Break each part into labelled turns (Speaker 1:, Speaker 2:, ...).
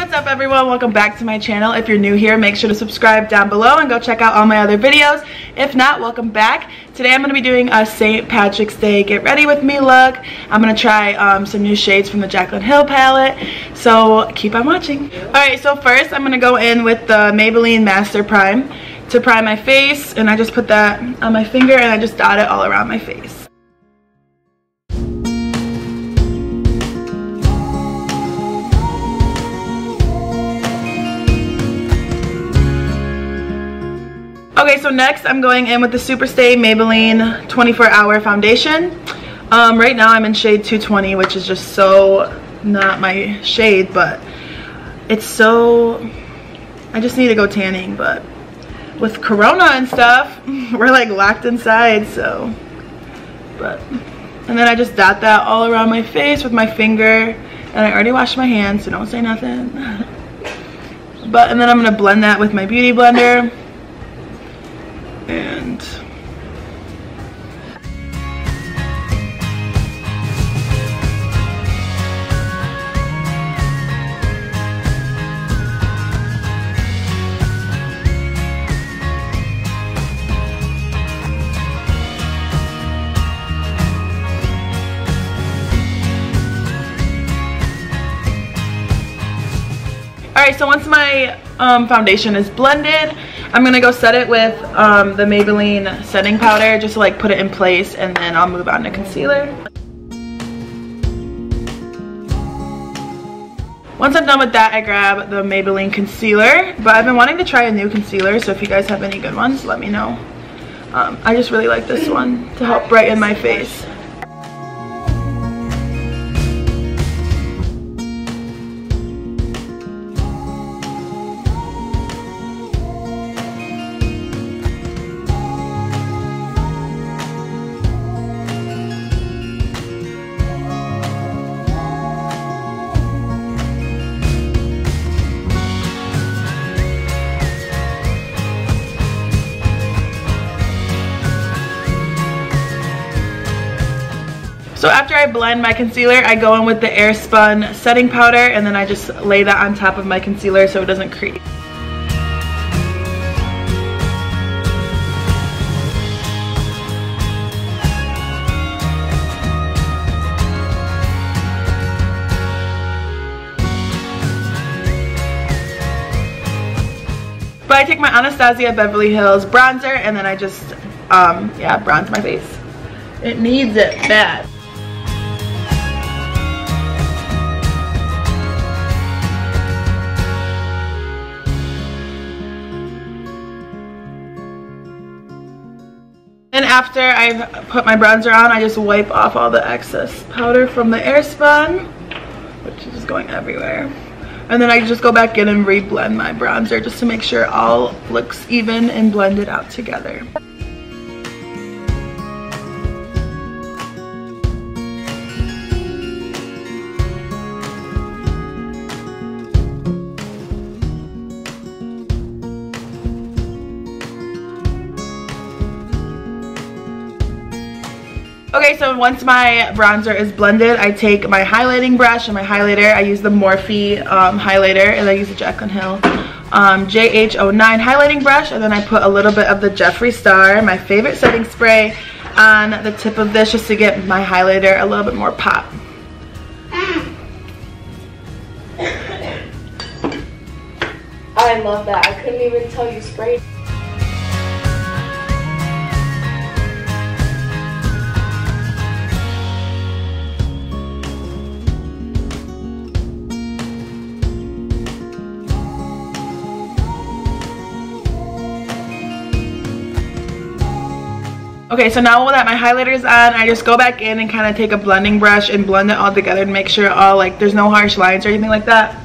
Speaker 1: what's up everyone? Welcome back to my channel. If you're new here, make sure to subscribe down below and go check out all my other videos. If not, welcome back. Today I'm going to be doing a St. Patrick's Day get ready with me look. I'm going to try um, some new shades from the Jaclyn Hill palette. So keep on watching. Alright, so first I'm going to go in with the Maybelline Master Prime to prime my face. And I just put that on my finger and I just dot it all around my face. Okay, so next I'm going in with the Superstay Maybelline 24 Hour Foundation. Um, right now I'm in shade 220, which is just so not my shade, but it's so, I just need to go tanning, but with Corona and stuff, we're like locked inside, so, but, and then I just dot that all around my face with my finger, and I already washed my hands, so don't say nothing. but, and then I'm gonna blend that with my Beauty Blender. Alright, so once my um, foundation is blended, I'm to go set it with um, the Maybelline setting powder just to like put it in place and then I'll move on to concealer. Once I'm done with that, I grab the Maybelline concealer. But I've been wanting to try a new concealer, so if you guys have any good ones, let me know. Um, I just really like this one to help brighten my face. So after I blend my concealer, I go in with the Airspun setting powder and then I just lay that on top of my concealer so it doesn't crease. But I take my Anastasia Beverly Hills bronzer and then I just, um, yeah, bronze my face. It needs it bad. And after I've put my bronzer on, I just wipe off all the excess powder from the air Airspun, which is going everywhere. And then I just go back in and re-blend my bronzer just to make sure all looks even and blended out together. Okay, so once my bronzer is blended, I take my highlighting brush and my highlighter. I use the Morphe um, highlighter and I use the Jaclyn Hill um, JH09 highlighting brush. And then I put a little bit of the Jeffree Star, my favorite setting spray, on the tip of this just to get my highlighter a little bit more pop.
Speaker 2: I love that. I couldn't even tell you sprayed.
Speaker 1: Okay, so now that my highlighter is on, I just go back in and kind of take a blending brush and blend it all together to make sure all like there's no harsh lines or anything like that.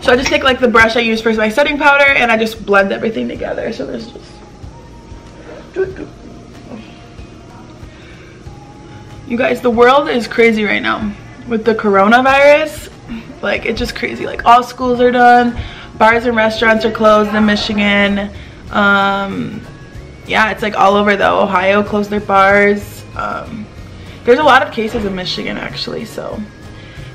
Speaker 1: So I just take like the brush I use for my setting powder and I just blend everything together. So there's just... You guys, the world is crazy right now with the coronavirus. Like, it's just crazy. Like, all schools are done. Bars and restaurants are closed in Michigan. Um, yeah, it's like all over though. Ohio closed their bars. Um, there's a lot of cases in Michigan actually, so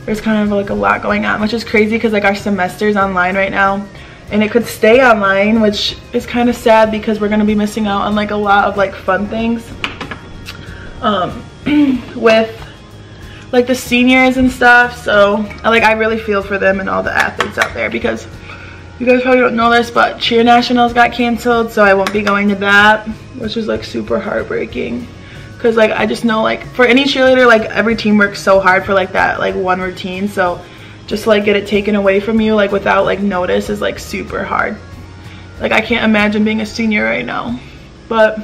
Speaker 1: there's kind of like a lot going on, which is crazy because like our semester's online right now and it could stay online, which is kind of sad because we're gonna be missing out on like a lot of like fun things um, with like the seniors and stuff. So like I really feel for them and all the athletes out there because you guys probably don't know this, but cheer nationals got canceled, so I won't be going to that, which is like super heartbreaking. Cause like I just know like for any cheerleader, like every team works so hard for like that like one routine. So just like get it taken away from you like without like notice is like super hard. Like I can't imagine being a senior right now. But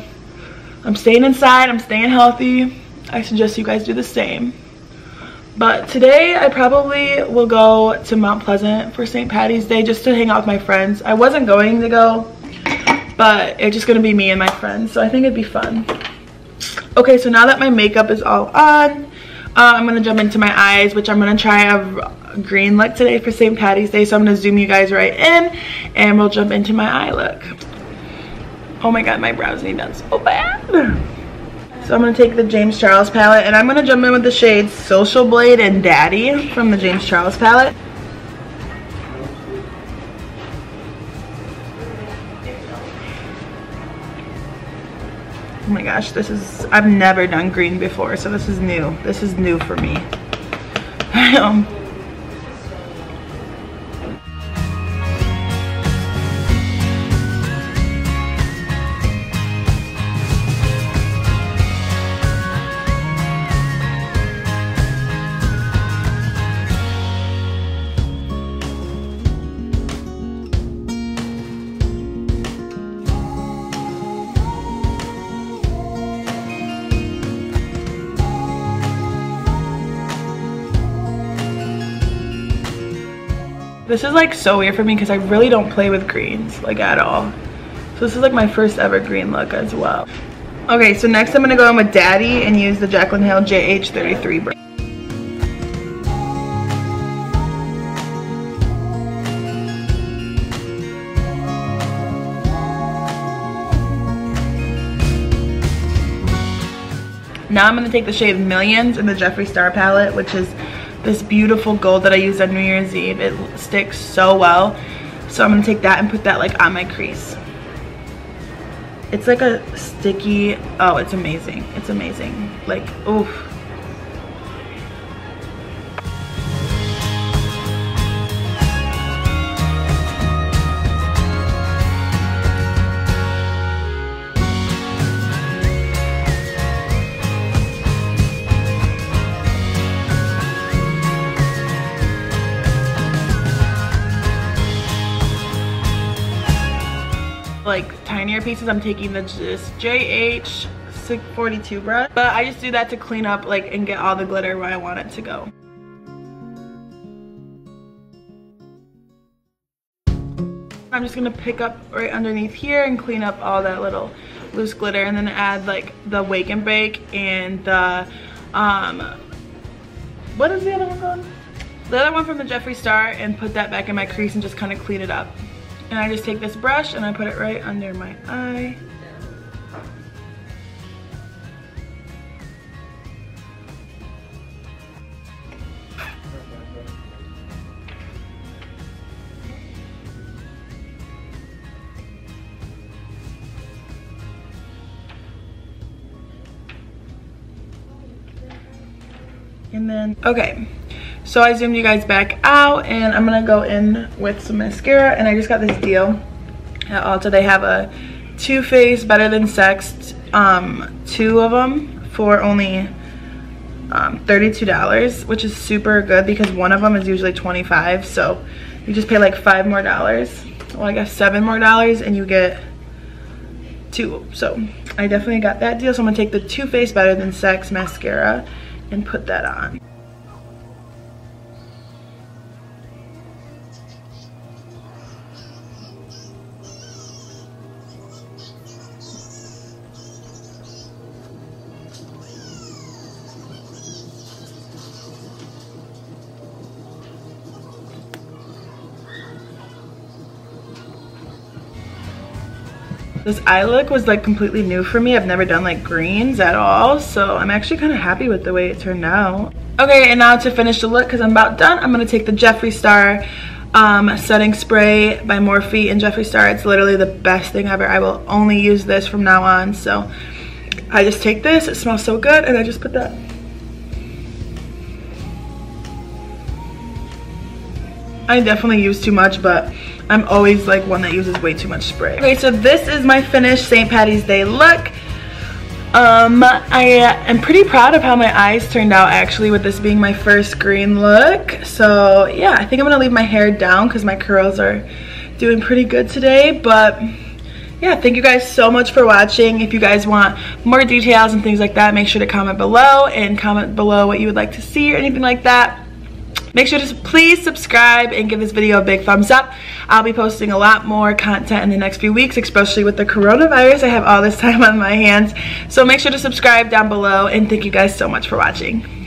Speaker 1: I'm staying inside, I'm staying healthy. I suggest you guys do the same. But today I probably will go to Mount Pleasant for St. Patty's Day just to hang out with my friends. I wasn't going to go, but it's just gonna be me and my friends. So I think it'd be fun. Okay, so now that my makeup is all on, uh, I'm gonna jump into my eyes, which I'm gonna try a green look today for St. Patty's Day. So I'm gonna zoom you guys right in and we'll jump into my eye look. Oh my God, my brows need done so bad. So I'm going to take the James Charles palette and I'm going to jump in with the shades Social Blade and Daddy from the James Charles palette. Oh my gosh, this is, I've never done green before, so this is new. This is new for me. Um, This is like so weird for me because I really don't play with greens like at all. So this is like my first ever green look as well. Okay, so next I'm gonna go in with Daddy and use the Jaclyn Hill JH33 brush. Now I'm gonna take the shade Millions in the Jeffree Star palette, which is this beautiful gold that I used on New Year's Eve. It sticks so well. So I'm gonna take that and put that like on my crease. It's like a sticky, oh, it's amazing. It's amazing. Like, oof. Like tinier pieces, I'm taking the just JH 642 brush. But I just do that to clean up like and get all the glitter where I want it to go. I'm just gonna pick up right underneath here and clean up all that little loose glitter and then add like the Wake and Bake and the, um, what is the other one called? The other one from the Jeffree Star and put that back in my crease and just kind of clean it up. And I just take this brush and I put it right under my eye. And then, okay, so I zoomed you guys back out and I'm gonna go in with some mascara and I just got this deal at Ulta. They have a Too Faced Better Than Sex, um, two of them for only um, $32, which is super good because one of them is usually 25 so you just pay like five more dollars, well I guess seven more dollars and you get two. So I definitely got that deal. So I'm gonna take the Too Faced Better Than Sex mascara and put that on. This eye look was like completely new for me. I've never done like greens at all. So I'm actually kind of happy with the way it turned out. Okay, and now to finish the look, because I'm about done, I'm going to take the Jeffree Star um, setting spray by Morphe and Jeffree Star. It's literally the best thing ever. I will only use this from now on. So I just take this, it smells so good, and I just put that. I definitely use too much, but I'm always like one that uses way too much spray. Okay, so this is my finished St. Patty's Day look. Um, I am pretty proud of how my eyes turned out actually with this being my first green look. So yeah, I think I'm gonna leave my hair down because my curls are doing pretty good today. But yeah, thank you guys so much for watching. If you guys want more details and things like that, make sure to comment below and comment below what you would like to see or anything like that. Make sure to please subscribe and give this video a big thumbs up. I'll be posting a lot more content in the next few weeks, especially with the coronavirus. I have all this time on my hands. So make sure to subscribe down below and thank you guys so much for watching.